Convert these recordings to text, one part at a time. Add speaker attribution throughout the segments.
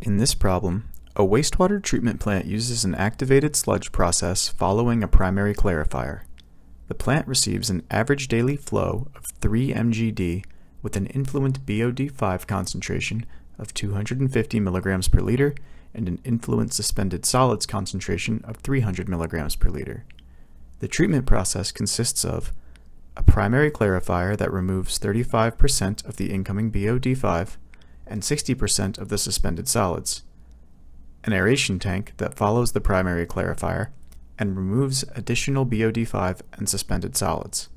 Speaker 1: In this problem, a wastewater treatment plant uses an activated sludge process following a primary clarifier. The plant receives an average daily flow of 3 mgd with an influent BOD5 concentration of 250 mg per liter and an influent suspended solids concentration of 300 mg per liter. The treatment process consists of a primary clarifier that removes 35% of the incoming BOD5 and 60% of the suspended solids, an aeration tank that follows the primary clarifier and removes additional BOD5 and suspended solids.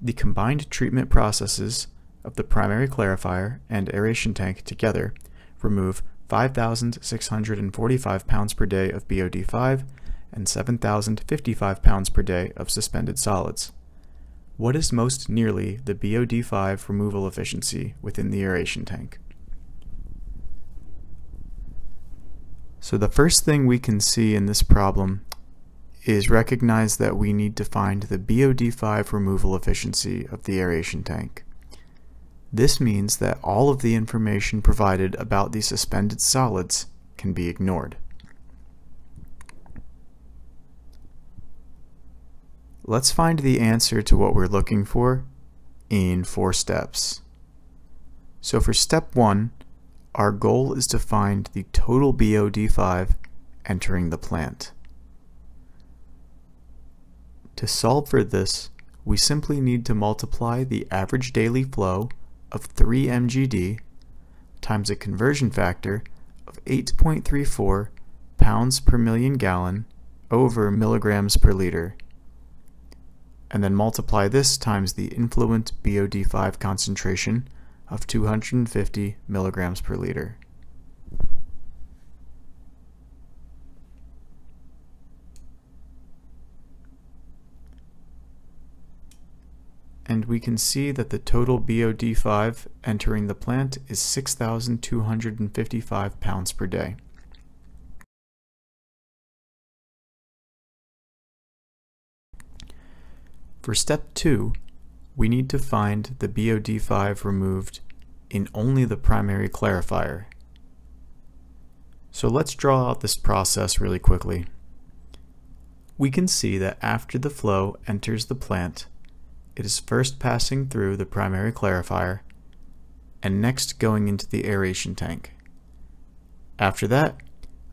Speaker 1: The combined treatment processes of the primary clarifier and aeration tank together remove 5,645 pounds per day of BOD5 and 7,055 pounds per day of suspended solids. What is most nearly the BOD5 removal efficiency within the aeration tank? So the first thing we can see in this problem is recognize that we need to find the BOD5 removal efficiency of the aeration tank. This means that all of the information provided about the suspended solids can be ignored. Let's find the answer to what we're looking for in four steps. So for step one, our goal is to find the total BOD5 entering the plant. To solve for this, we simply need to multiply the average daily flow of 3 mgd times a conversion factor of 8.34 pounds per million gallon over milligrams per liter, and then multiply this times the influent BOD5 concentration of 250 milligrams per liter. And we can see that the total BOD5 entering the plant is 6,255 pounds per day. For step 2, we need to find the BOD5 removed in only the primary clarifier. So let's draw out this process really quickly. We can see that after the flow enters the plant, it is first passing through the primary clarifier and next going into the aeration tank. After that,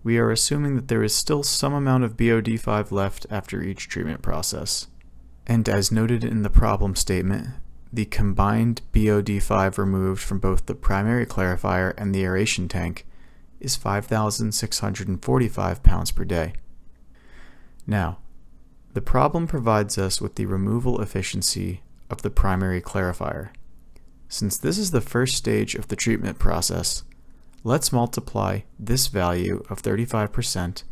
Speaker 1: we are assuming that there is still some amount of BOD5 left after each treatment process. And as noted in the problem statement, the combined BOD5 removed from both the primary clarifier and the aeration tank is 5,645 pounds per day. Now, the problem provides us with the removal efficiency of the primary clarifier. Since this is the first stage of the treatment process, let's multiply this value of 35%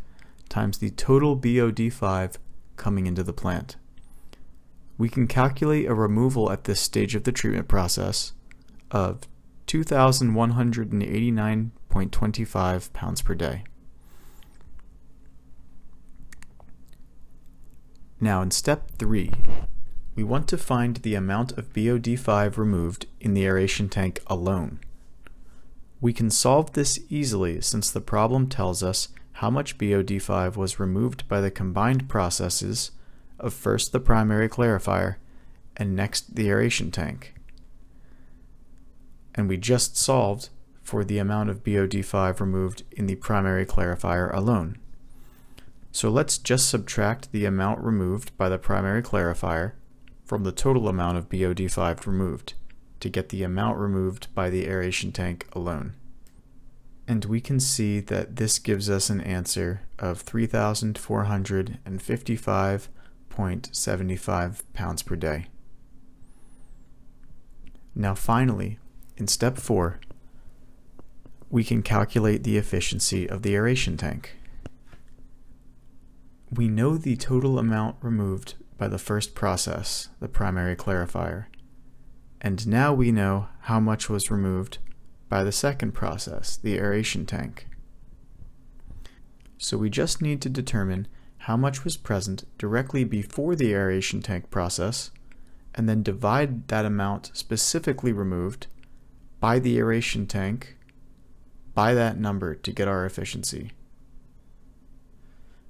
Speaker 1: times the total BOD5 coming into the plant we can calculate a removal at this stage of the treatment process of 2,189.25 pounds per day. Now in step 3, we want to find the amount of BOD5 removed in the aeration tank alone. We can solve this easily since the problem tells us how much BOD5 was removed by the combined processes of first the primary clarifier and next the aeration tank. And we just solved for the amount of BOD5 removed in the primary clarifier alone. So let's just subtract the amount removed by the primary clarifier from the total amount of BOD5 removed to get the amount removed by the aeration tank alone. And we can see that this gives us an answer of 3,455 0.75 pounds per day. Now finally, in step 4, we can calculate the efficiency of the aeration tank. We know the total amount removed by the first process, the primary clarifier, and now we know how much was removed by the second process, the aeration tank. So we just need to determine how much was present directly before the aeration tank process, and then divide that amount specifically removed by the aeration tank by that number to get our efficiency.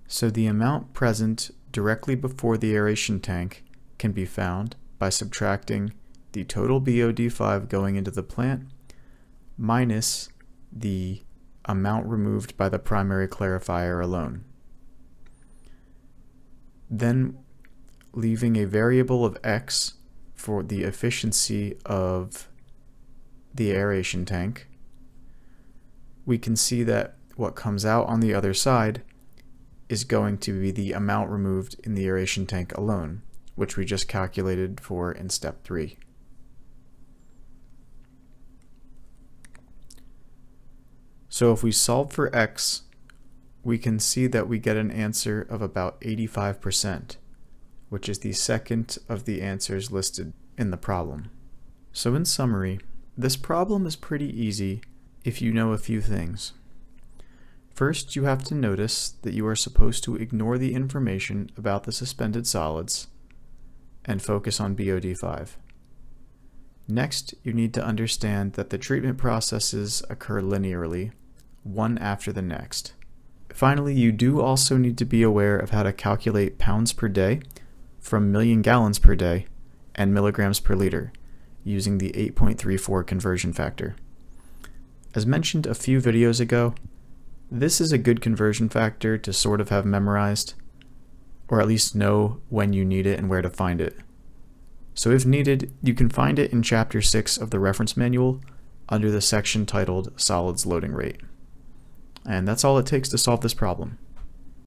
Speaker 1: So the amount present directly before the aeration tank can be found by subtracting the total BOD5 going into the plant minus the amount removed by the primary clarifier alone. Then leaving a variable of x for the efficiency of the aeration tank, we can see that what comes out on the other side is going to be the amount removed in the aeration tank alone, which we just calculated for in step 3. So if we solve for x, we can see that we get an answer of about 85%, which is the second of the answers listed in the problem. So in summary, this problem is pretty easy if you know a few things. First, you have to notice that you are supposed to ignore the information about the suspended solids and focus on BOD5. Next, you need to understand that the treatment processes occur linearly one after the next. Finally, you do also need to be aware of how to calculate pounds per day from million gallons per day and milligrams per liter using the 8.34 conversion factor. As mentioned a few videos ago, this is a good conversion factor to sort of have memorized, or at least know when you need it and where to find it. So if needed, you can find it in Chapter 6 of the reference manual under the section titled Solids Loading Rate. And that's all it takes to solve this problem.